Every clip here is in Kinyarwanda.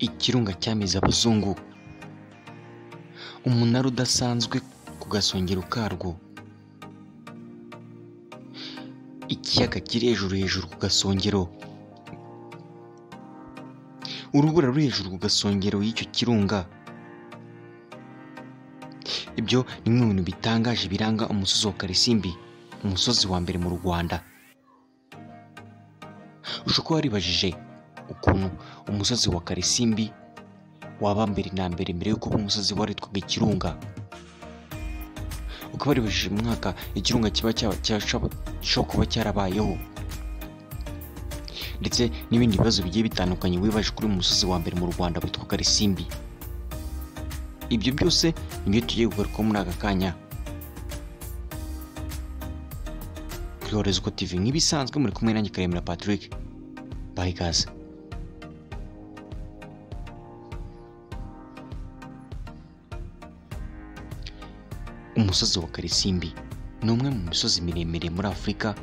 ikirunga cyamize abazungu umunara udasanzwe ku gasongero karwo. Ikiyaga kiri hejuru hejuru ku gasongero. Urubura ruri hejuru ku gasongero y'icyo kirunga. Ibyo ni bimwe mu bintu bitangaje biranga umusozi wa karisimbi umusozi wa mbere mu rwanda. Ushobora kuba waribajije ukuntu umusozi wa karisimbi waba mbere na mbere mbere y'uko umusozi waritwaga ikirunga. Ukaba waribajije mu mwaka ikirunga kiba gishobora kuba cyarabayeho. Ndetse n'ibindi bibazo bigiye bitandukanye wibaje kuri musozi wa mbere mu rwanda witwa karisimbi. Ibyo byose ni byo tugiye kugarukaho muri aka kanya. Kuri horezwa tv nk'ibisanzwe muri kumwe nanjye karemera patrick. Baha umusozi wa karisimbi. Ni umwe mu misozi miremire muri afurika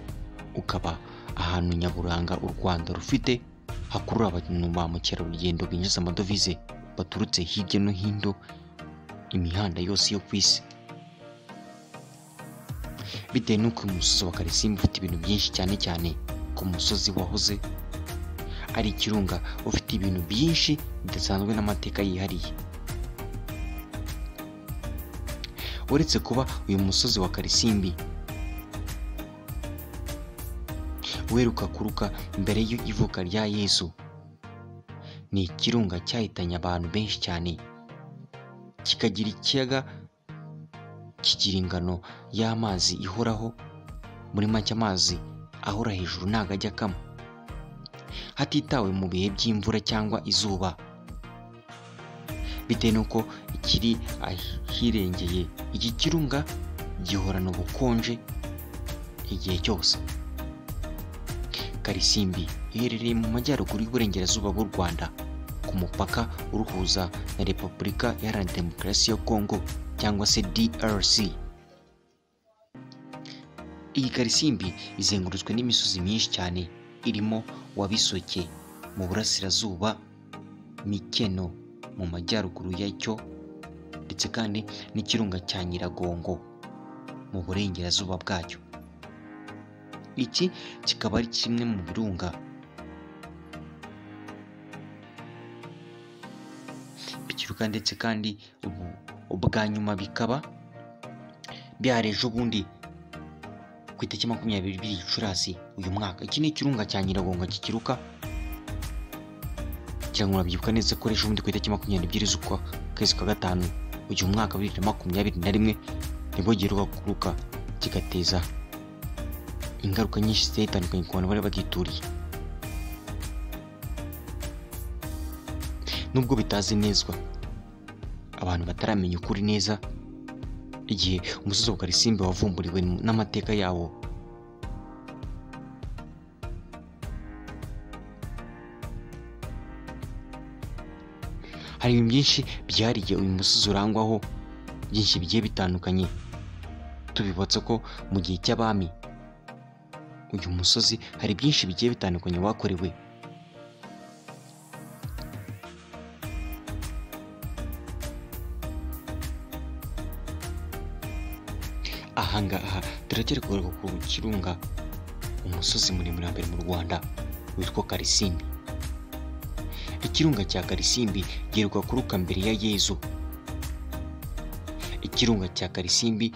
ukaba ahantu nyaburanga u rwanda rufite hakurura abantu ba mukerarugendo binjiza amadovize baturutse hirya no hino imihanda yose yo ku isi. Bitewe n'uko uyu musozi wa karisimbi ufite ibintu byinshi cyane cyane ku musozi wahoze ari ikirunga ufite ibintu byinshi bidasanzwe n'amateka yihariye. Uretse kuba uyu musozi wa karisimbi. Weruka kuruka mbere y'ivuka rya yesu. Ni ikirunga cyahitanye abantu benshi cyane. Kikagira ikiyaga kigira ingano y'amazi ihoraho. Muri make amazi ahora hejuru ntabwo ajya akama. Hatitawe mu bihe by'imvura cyangwa izuba. Bitewe n'uko ikiri ahirengeye. Iki kirunga gihorana ubukonje igihe cyose. Karisimbi iherereye mu majyaruguru y'uburengerazuba bw'u rwanda ku mupaka uruhuza na repubulika iharanira demokarasi ya kongo cyangwa se drc iyi karisimbi izengurutswe n'imisozi myinshi cyane irimo wabisoke mu burasirazuba mikeno mu majyaruguru yacyo ndetse kandi n'ikirunga cya nyiragongo mu burengerazuba bwacyo. Iki kikaba ari kimwe mu birunga bikiruka ndetse kandi ubwa nyuma bikaba byari ejo bundi ku itariki makumyabiri gicurasi uyu mwaka. Iki ni ikirunga cya nyiragongo kikiruka ngo urabyibuka neza ko ejo bundi ku itariki makumyabiri n'ebyiri z'ukwa kwezi kwa gatanu uyu mwaka wa bibiri na makumyabiri na rimwe ni bwo giheruka kuruka kigateza ingaruka nyinshi zigiye zitandukanye ku bantu bari bagituriye. Nubwo bitazi nezwa abantu bataramenya ukuri neza igihe umusozi wa karisimbi wavumburiwe n'amateka yawo hari ibintu byinshi byihariye uyu musozi urangwaho byinshi bigiye bitandukanye. Tubibutsa ko mu gihe cy'abami uyu musozi hari byinshi bigiye bitandukanye wakorewe. Ahangaha turakere kugaruka ku kirunga umusozi muremure mbere mu rwanda witwa karisimbi ikirunga cya karisimbi giheruka kuruka mbere ya yezu ikirunga cya karisimbi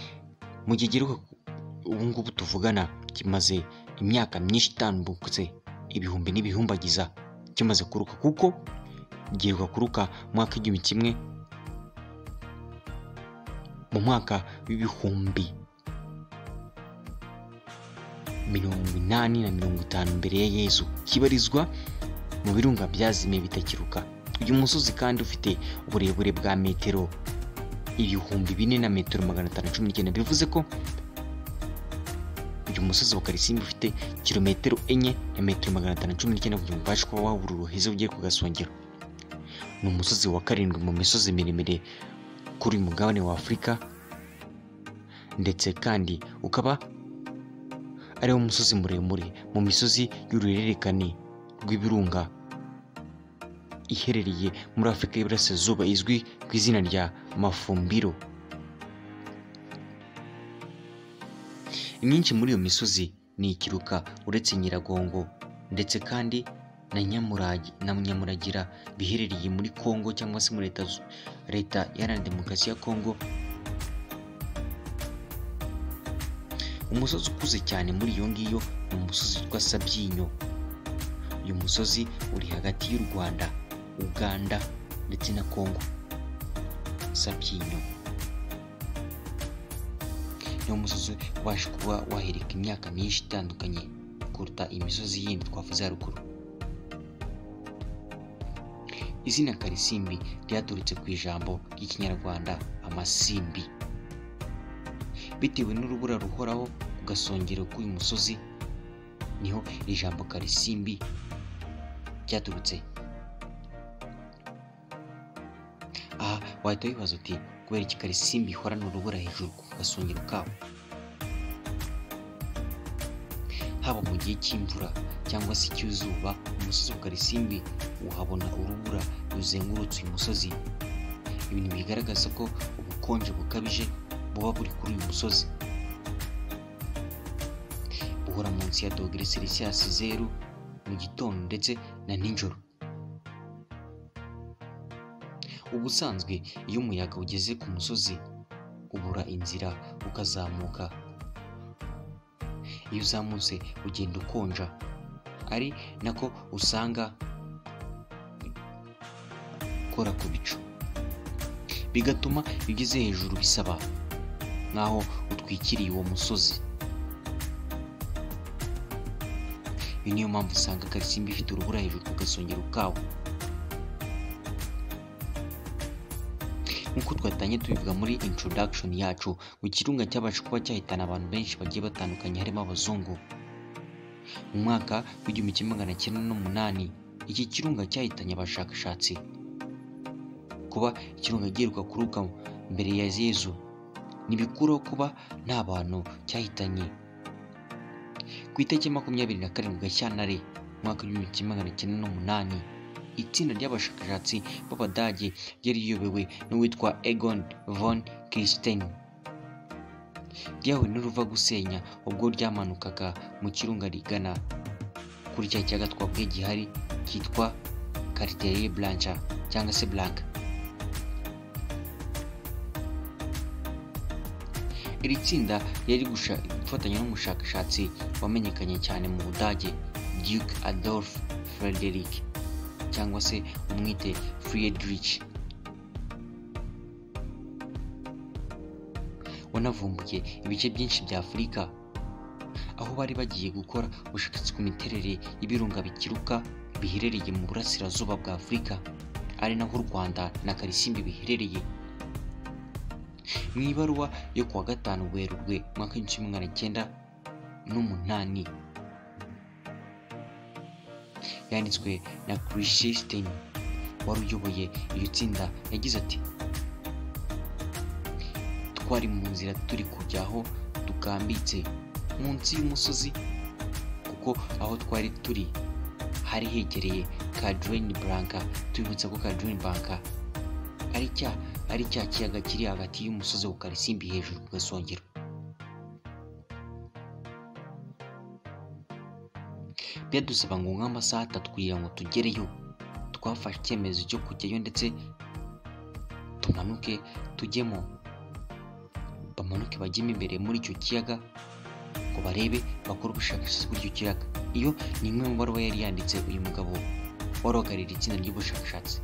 mu gihe giheruka ubu ngubu tuvugana kimaze imyaka myinshi itambutse ibihumbi n'ibihumbagiza kimaze kuruka kuko giheruka kuruka mwaka w'igihumbi kimwe mu mwaka w'ibihumbi mirongo inani na mirongo itanu mbere ya yezu kibarizwa mu birunga byazimiye bitakiruka. Uyu musozi kandi ufite uburebure bwa metero ibihumbi bine na metero magana atanu cumi n'icyenda. Bivuze ko uyu musozi wa karisimbi ufite kilometero enye na metero magana atanu cumi n'icyenda kugira ngo ubashe kuba wabura uruheza ugiye ku gasongero. Ni umusozi wa karindwi mu misozi miremire kuri uyu mugabane wa afurika ndetse kandi ukaba ari wo musozi muremure mu misozi y'uruhererekane rw'ibirunga. Iherereye muri afurika y'iburasirazuba izwi ku izina rya mafumbiro. Imyinshi muri iyo misozi ni ikiruka uretse nyiragongo ndetse kandi na nyamuragi na nyamuragira biherereye muri kongo cyangwa se muri leta iharanira demokarasi ya kongo. Umusozi ukuze cyane muri iyo ngiyo ni umusozi witwa sabyinyo. Uyu musozi uri hagati y'u rwanda uganda ndetse na kongo sabyinyo. Ni umusozi ubasha kuba wahereka imyaka myinshi itandukanye kuruta imisozi yindi twavuze haruguru izina karisimbi ryaturutse ku ijambo ry'ikinyarwanda amasimbi. Bitewe n'urubura ruhoraho ku gasongero k'uyu musozi ni ho iri jambo karisimbi ryaturutse. Wahita wibaza uti kubera iki karisimbi ihorana urubura hejuru ku gasongero kawo haba mu gihe cy'imvura cyangwa se icy'izuba umusozi wa karisimbi uhabona urubura ruzengurutse uyu musozi. Ibintu bigaragaza ko ubukonje bukabije buba buri kuri uyu musozi. Buhora munsi ya dogere selisiyasi zeru mu gitondo ndetse na nijoro. Ubusanzwe iyo umuyaga ugeze ku musozi ubura inzira ukazamuka. Iyo uzamutse ugenda ukonja. Ari nako usanga ukora ku bicu. Bigatuma iyo ugeze hejuru bisaba nk'aho utwikiriye uwo musozi. Iyi niyo mpamvu usanga karisimbi ifite urubura hejuru ku gasongero kawo nk'uko twatangiye tubivuga muri introduction yacu ngo ikirunga cyabasha kuba cyahitana abantu benshi bagiye batandukanye harimo abazungu. Mu mwaka w'igihumbi kimwe magana cyenda n'umunani iki kirunga cyahitanye abashakashatsi kuba ikirunga giheruka kuruka mbere ya yezu ntibikuraho kuba nta bantu cyahitanye. Ku itariki makumyabiri na karindwi gashyantare umwaka w'igihumbi kimwe magana cyenda n'umunani itsinda ry'abashakashatsi b'abadage ryari riyobowe n'uwitwa egon von kirsten ryahuye n'uruva gusenya ubwo ryamanukaga mu kirunga rigana kuri cya kiyaga twabwiye gihari cyitwa Cartier Blancha cyangwa se Blanca iri tsinda gusha- gufatanya n'umushakashatsi wamenyekanye cyane mu Budage Duke Adolf Frederick cyangwa se umwite Friedrich. Wanavumbuye ibice byinshi bya Afurika aho bari bagiye gukora ubushakashatsi ku miterere y'ibirunga bikiruka biherereye mu burasirazuba bwa Afurika ari naho u Rwanda na Karisimbi biherereye. Mu ibaruwa yo kuwa gatanu Werurwe umwaka w'igihumbi kimwe magana cyenda n'umunani yanditswe na Christine wari uyoboye iryo tsinda yagize ati twari mu nzira turi kujya aho dukambitse munsi y'umusozi kuko aho twari turi hari hegereye Cadrine Blanca tubibutsa ko Cadrine Blanca ari cya kiyaga kiri hagati y'umusozi wa Karisimbi hejuru ku gasongero. Byadusaba ngo nk'amasaha atatu kugira ngo tugereyo twafashe icyemezo cyo kujyayo ndetse tumanuke tujyemo. Bamanuke bajyemo imbere muri icyo kiyaga ngo barebe bakore ubushakashatsi kuri icyo kiyaga. Iyo ni imwe mu baruwa yari yanditse uyu mugabo wari uhagarariye itsinda ry'ubushakashatsi.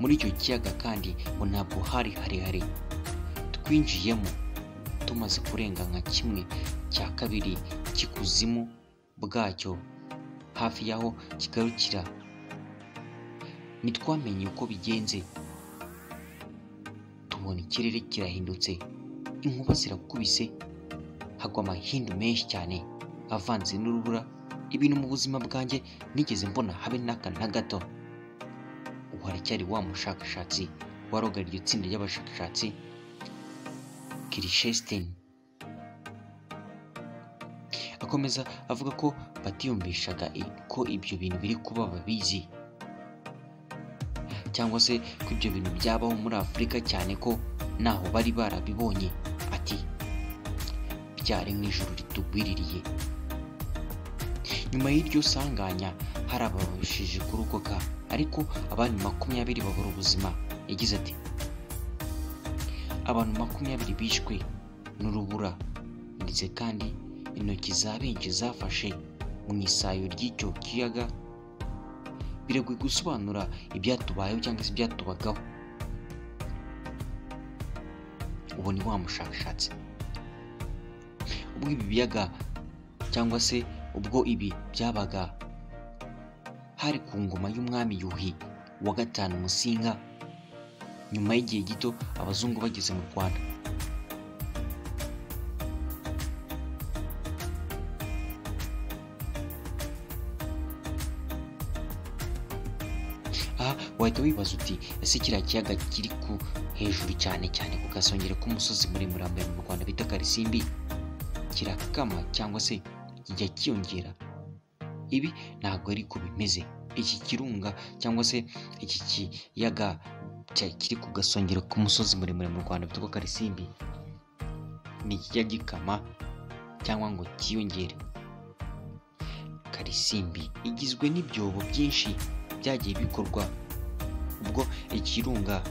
Muri icyo kiyaga kandi ngo ntabwo hari harehare. Twinjiyemo tumaze kurenga nka kimwe cya kabiri cy'ikuzimu bwacyo hafi y'aho kigarukira. Ntitwamenye uko bigenze. Tubona ikirere kirahindutse inkuba zirakubise hagwa amahindu menshi cyane avanze n'urubura. Ibintu mu buzima bwanjye nigeze mbona habe n'aka na gato. Ubu haracyari wa mushakashatsi waroga iryo tsinda ry'abashakashatsi. Kirishesiteni akomeza avuga ko batiyumvishaga ko ibyo bintu biri kuba babizi. Cyangwa se ko ibyo bintu byabaho muri afurika cyane ko ntaho bari barabibonye. Ati byari nk'ijuru ritugwiririye. Nyuma y'iryo sanganya hari ababashije kurokoka ariko abandi makumyabiri babura ubuzima. Yagize ati abantu makumyabiri bishwe n'urubura. Ndetse kandi intoki za benshi zafashe mu isayo ry'icyo kiyaga biragoye gusobanura ibyatubayeho cyangwa se ibyatubagaho. Ubu ni wa mushakashatsi. Ubwo ibi biyaga cyangwa se ubwo ibi byabaga hari ku ngoma y'umwami yuhi wa gatanu musinga nyuma y'igihe gito abazungu bageze mu rwanda. Wahita wibaza uti ese kiriya kiyaga kiri ku hejuru cyane cyane ku gasongero k'umusozi muremure mu rwanda bita karisimbi kirakama cyangwa se kijya kiyongera? Ibi ntabwo ariko bimeze. Iki kirunga cyangwa se iki kiyaga kiri ku gasongero k'umusozi muremure mu rwanda bitwa karisimbi ntikijya gikama cyangwa ngo kiyongere. Karisimbi igizwe n'ibyobo byinshi byagiye bikorwa ubwo ikirunga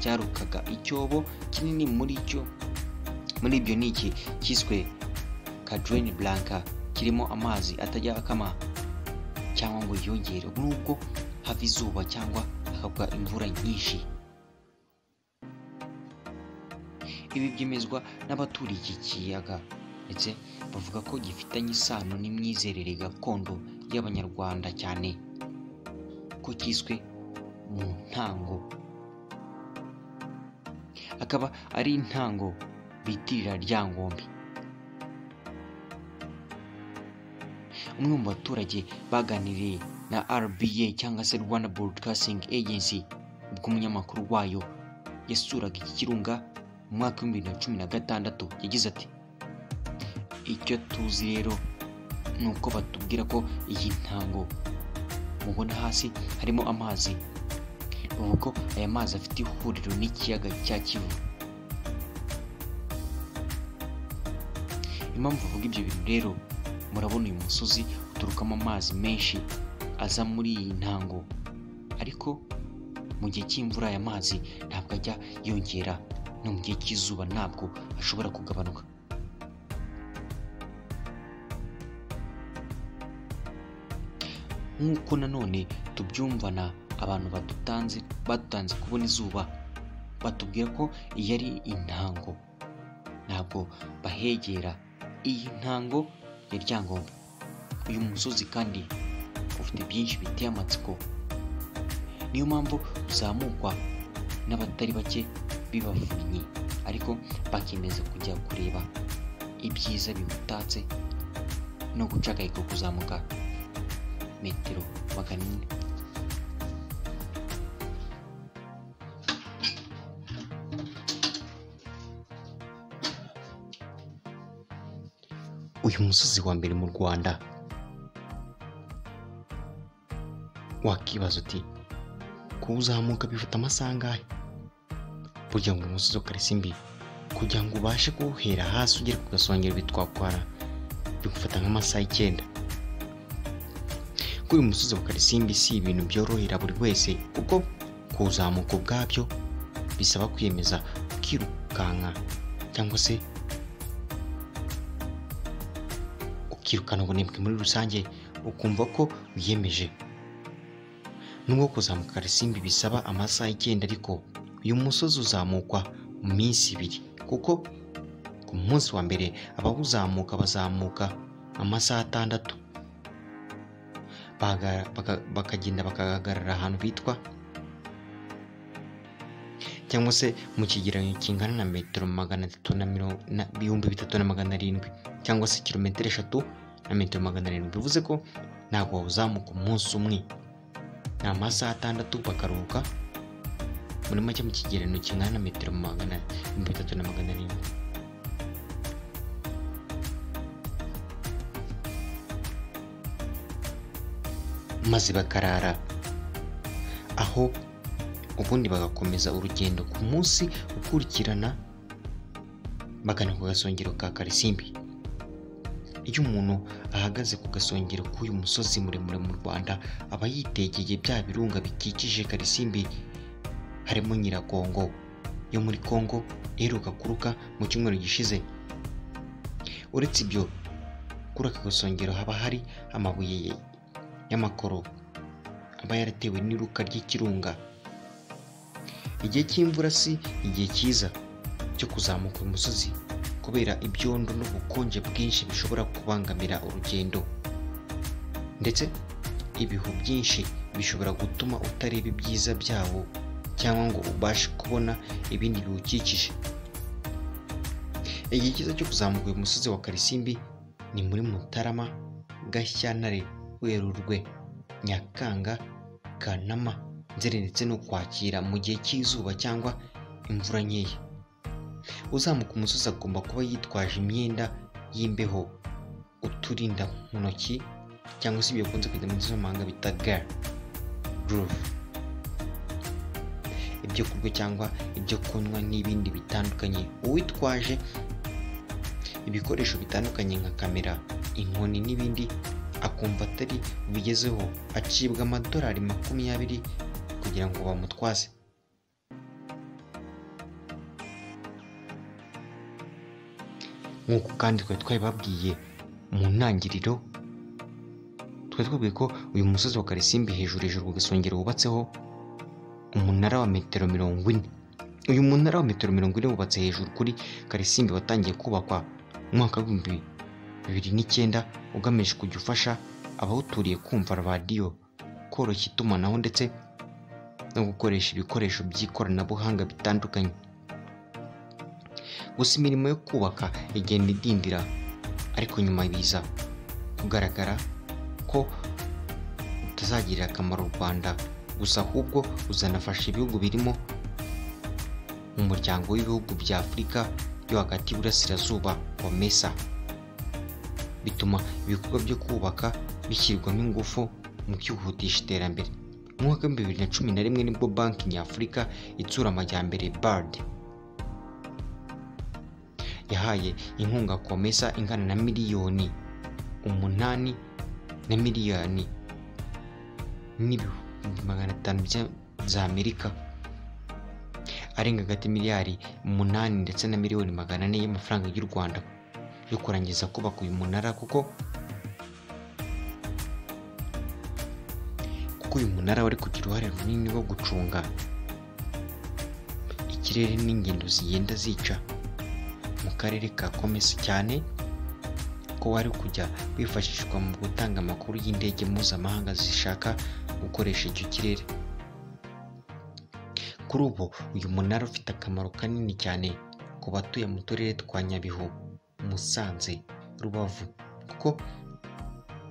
cyarukaga. Icyobo kinini muri cyo muri ibyo ni iki? Cyiswe kadreni blanca. Kirimo amazi atajya akama cyangwa ngo yiyongere nubwo hava izuba cyangwa hakagwa imvura nyinshi. Ibi byemezwa n'abaturiye iki kiyaga ndetse bavuga ko gifitanye isano n'imyizerere gakondo y'abanyarwanda cyane. Ko kiswe mu ntango. Akaba ari intango bitirira ryangombe umwe mu baturage baganiriye na RBA cyangwa se Rwanda Broadcasting Agency ubwo umunyamakuru wayo yasuraga iki kirunga mu mwaka w'ibihumbi bibiri na cumi na gatandatu. Yagize ati icyo tuzi rero ni uko batubwira ko iyi ntango mubona hasi harimo amazi ko aya mazi afite ihuriro n'ikiyaga cya Kivu. Impamvu bavuga ibyo bintu rero murabona uyu musozi uturukamo amazi menshi aza muri iyi ntango. Ariko mu gihe cy'imvura aya mazi ntabwo ajya yongera no mu gihe cy'izuba ntabwo ashobora kugabanuka. Nk'uko nanone tubyumvana abantu badutanze badutanze kubona izuba batubwira ko iyi ari intango. Ntabwo bahegera. Iyi ntango ya ryangombe uyu musozi kandi ufite byinshi biteye amatsiko. Niyo mpamvu uzamukwa n'abatari bake bibavunnye ariko bakemeza kujya kureba ibyiza biwutatse no gucagayika kuzamuka metero magana ane. Uyu musozi wa mbere mu rwanda. Wakibaza uti kuwuzamuka bifata amasaha angahe burya ngo umusozi wa karisimbi kugira ngo ubashe kuwuhera hasi ugere ku gasongero bitwakwara bigufata nk'amasaha icyenda. Kuri uyu musozi wa karisimbi si ibintu byorohera buri wese kuko kuwuzamuka ubwabyo bisaba kwiyemeza ukirukanka cyangwa se ukirukana ubunebwe muri rusange ukumva ko wiyemeje. Nubwo kuzamuka karisimbi bisaba amasaha icyenda ariko uyu musozi uzamukwa mu minsi ibiri kuko ku munsi wa mbere abawuzamuka bazamuka amasaha atandatu. Bakagenda bakahagarara ahantu bitwa cyangwa se mu kigereranyo kingana na metero magana atatu na mirongo ibihumbi bitatu na magana arindwi. cyangwa se kilometero eshatu na metero magana arindwi bivuze ko ntabwo wawuzamuka umunsi umwe. Ni amasaha atandatu bakaruhuka muri make mu kigereranyo kingana na metero magana mirongo itatu na magana arindwi. Maze bakarara. Aho ubundi bagakomeza urugendo ku munsi ukurikirana bagana ku gasongero ka karisimbi. Iyo umuntu ahagaze ku gasongero k'uyu musozi muremure mu rwanda aba yitegeye bya birunga bikikije karisimbi harimo nyiragongo. Yo muri congo iheruka kuruka mu cyumweru gishize. Uretse ibyo kuri aka gasongero haba hari amabuye y'amakoro aba yaratewe n'iruka ry'ikirunga. Igihe cy'imvura si igihe cyiza cyo kuzamuka uyu musozi kubera ibyondo n'ubukonje bwinshi bishobora kubangamira urugendo. Ndetse ibihu byinshi bishobora gutuma utareba ibyiza byawo cyangwa ngo ubashe kubona ibindi biwukikije. Igihe cyiza cyo kuzamuka uyu musozi wa karisimbi ni muri mutarama gashyantare werurwe nyakanga kanama nzeri ndetse no kwakira mu gihe cy'izuba cyangwa imvura nkeya. Uzamuka umusozi agomba kuba yitwaje imyenda y'imbeho uturinda ntoki cyangwa se ibyo bakunze kwita mu z'amahanga bita ga guruve ibyo kurya cyangwa ibyo kunywa n'ibindi bitandukanye. Uwitwaje ibikoresho bitandukanye nka kamera inkoni n'ibindi akumva atari bigezeho. Acibwa amadolari makumyabiri kugira ngo bamutwaze. Nk'uko kandi twari twabibabwiye mu ntangiriro. Twari twabwiye ko uyu musozi wa karisimbi hejuru hejuru ku gasongero wubatseho umunara wa metero mirongo ine. Uyu munara wa metero mirongo ine wubatse hejuru kuri karisimbi watangiye kubakwa mu mwaka w'ibihumbi bibiri n'icyenda ugamije kujya ufasha abawuturiye kumva radiyo koroshya itumanaho ndetse no gukoresha ibikoresho by'ikoranabuhanga bitandukanye. Gusa imirimo yo kubaka igenda idindira ariko nyuma biza kugaragara ko utazagirira akamaro u rwanda. Gusa ahubwo uzanafasha ibihugu birimo mu muryango w'ibihugu bya afurika yo hagati y'uburasirazuba wa mesa bituma ibikorwa byo kubaka bishyirwamo ingufu mu kwihutisha iterambere. Mu mwaka w'ibihumbi bibiri na cumi na rimwe ni bwo banki nyafurika itsura amajyambere bard. Yahaye inkunga komesa ingana na miliyoni umunani na miliyoni n'ibihumbi magana atanu za amerika. Arenga hagati miliyari umunani ndetse na miliyoni magana ane y'amafaranga y'u rwanda. Yo kurangiza kubaka uyu munara kuko kuko uyu munara wari kugira uruhare runini rwo gucunga ikirere n'ingendo zigenda zica. Karere ka komesi cyane ko wari kujya wifashishwa mu gutanga amakuru y'indege mpuzamahanga zishaka gukoresha icyo kirere. Kuri ubu uyu munara ufite akamaro kanini cyane ku batuye mu turere twa nyabihu musanze rubavu kuko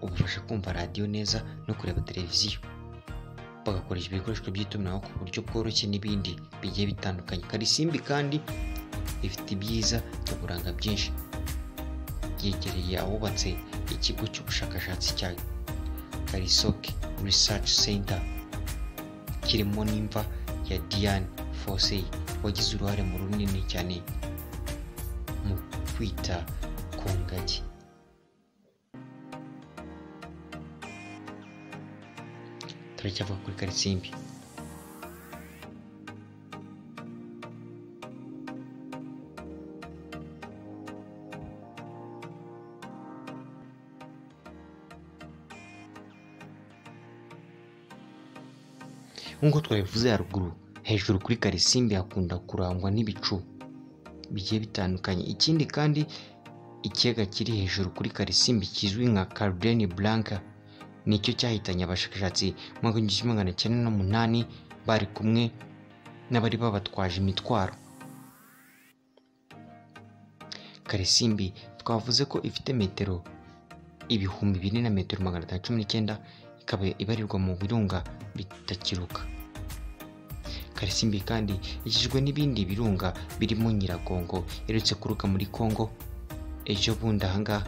ubufasha kumva radiyo neza no kureba televiziyo. Bagakoresha ibikoresho by'itumanaho ku buryo bworoshye n'ibindi bigiye bitandukanye. Karisimbi kandi ifite ibyiza nyaburanga byinshi. Yegereye ahubatse ikigo cy'ubushakashatsi cya karisoke research center. Kirimo n'imva ya diane fosey wagize uruhare mu runini cyane mu kwita ku ngagi. Turacyavuga kuri karisimbi. Nk'uko twabivuze haruguru hejuru kuri karisimbi hakunda kurangwa n'ibicu bigiye bitandukanye. Ikindi kandi ikiyaga kiri hejuru kuri karisimbi kizwi nka Caldeni Blanca ni cyo cyahitanye abashakashatsi mu mwaka w'igihumbi kimwe magana cyenda n'umunani bari kumwe n'abari babatwaje imitwaro. Karisimbi twavuze ko ifite metero ibihumbi bine na metero magana atanu cumi n'icyenda ikaba ibarirwa mu birunga bitakiruka. Karisimbi kandi ikijwe n'ibindi birunga birimo Nyiragongo iherutse kuruka muri kongo ejo bundi ahangaha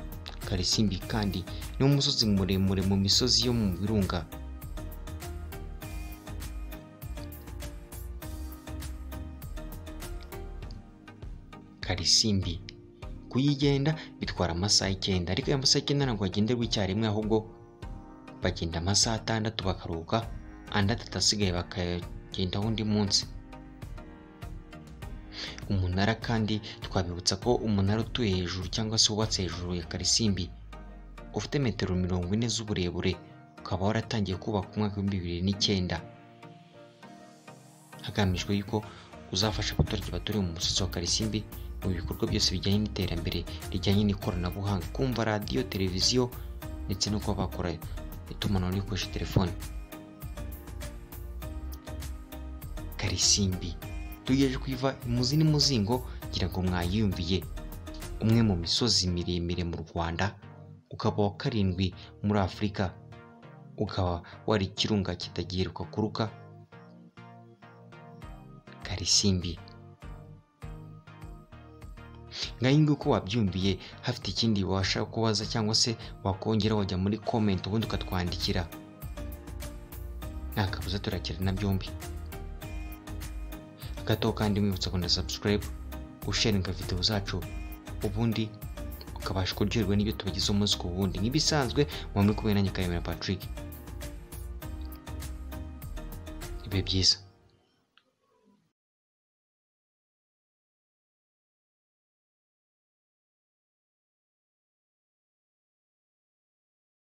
Karisimbi kandi ni umusozi muremure mu misozi yo mu birunga. Karisimbi kuyigenda bitwara amasaha icyenda ariko aya masaha icyenda ntabwo agenderwa icyarimwe ahubwo bagenda amasaha atandatu bakaruhuka andi atatu asigaye bakayagendaho undi munsi. Umunara kandi twabibutsa ko umunara utuye hejuru cyangwa se wubatse hejuru ya karisimbi ufite metero mirongo ine z'uburebure ukaba waratangiye kubaka umwaka w'ibihumbi bibiri n'icyenda. Hagamijwe yuko uzafasha abaturage baturiye mu musozi wa karisimbi mu bikorwa byose bijyanye n'iterambere rijyanye n'ikoranabuhanga. Kumva radiyo televiziyo ndetse no kuba bakora itumanaho rikoresha telefone karisimbi tugejeje kuyiva imuzi n'umuzingo ngira ngo mwayiyumviye umwe mu misozi miremire mu rwanda ukaba wa karindwi muri afurika ukaba wari ikirunga kitagiheruka kuruka. Karisimbi ngaho nguko wabyumviye hafite ikindi wabasha kubaza cyangwa se wakongera wajya muri komenti ubundi ukatwandikira. Nta kabuza turakira na byombi. Gato kandi mwibutsa kunda subscribe usharinga video zacu ubundi ukabasha kuryoherwa n'ibyo tubagezeho umunsi ku wundi nk'ibisanzwe muba muri kumwe patrick. Ibihe byiza.